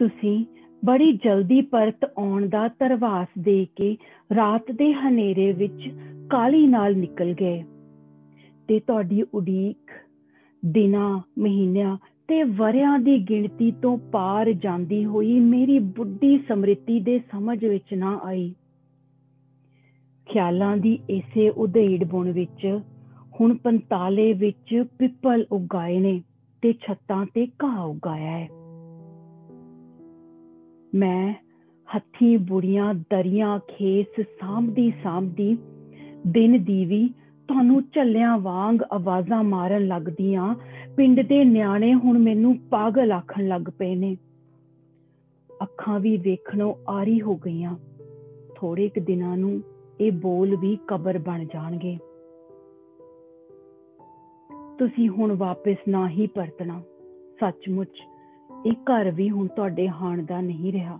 ਤੁਸੀਂ ਬੜੀ ਜਲਦੀ ਪਰਤ ਆਉਣ ਦਾ ਧਰਵਾਸ ਦੇ ਕੇ ਰਾਤ ਦੇ ਹਨੇਰੇ ਵਿੱਚ ਕਾਲੀ ਨਾਲ ਨਿਕਲ ਗਏ ਤੇ ਤੁਹਾਡੀ ਉਡੀਕ ਦਿਨਾਂ, ਮਹੀਨਿਆਂ ਤੇ ਵਰਿਆਂ ਦੀ ਗਿਣਤੀ ਤੋਂ ਪਾਰ ਜਾਂਦੀ ਹੋਈ ਮੇਰੀ ਬੁੱਢੀ ਸਮ੍ਰਿਤੀ ਦੇ ਸਮਝ ਵਿੱਚ ਨਾ ਆਈ। ਖਿਆਲਾਂ ਦੀ ਇਸੇ ਉਧੇੜ ਬੁਣ ਵਿੱਚ ਹੁਣ ਪੰਤਾਲੇ ਵਿੱਚ ਪਿੱਪਲ ਉਗਾਏ ਨੇ ਤੇ ਛੱਤਾਂ ਤੇ ਘਾਹ ਉਗਾਇਆ ਹੈ। ਮੈਂ ਹੱਥੀ ਬੁੜੀਆਂ ਦਰੀਆਂ ਖੇਸ ਸਾਂਭਦੀ ਸਾਂਭਦੀ ਦਿਨ ਦੀ ਵੀ ਤੁਹਾਨੂੰ ਝੱਲਿਆਂ ਵਾਂਗ ਆਵਾਜ਼ਾਂ ਮਾਰਨ ਲੱਗਦੀਆਂ। ਪਿੰਡ ਦੇ ਨਿਆਣੇ ਹੁਣ ਮੈਨੂੰ ਪਾਗਲ ਆਖਣ ਲੱਗ ਪਏ ਨੇ। ਅੱਖਾਂ ਵੀ ਵੇਖਣੋਂ ਆਰੀ ਹੋ ਗਈਆਂ। ਥੋੜੇ ਕੁ ਦਿਨਾਂ ਨੂੰ ਇਹ ਬੋਲ ਵੀ ਕਬਰ ਬਣ ਜਾਣਗੇ। ਤੁਸੀਂ ਹੁਣ ਵਾਪਸ ਨਾ ਹੀ ਪਰਤਣਾ। ਸੱਚਮੁੱਚ ਇਹ ਘਰ ਵੀ ਹੁਣ ਤੁਹਾਡੇ ਹਾਣ ਦਾ ਨਹੀਂ ਰਿਹਾ।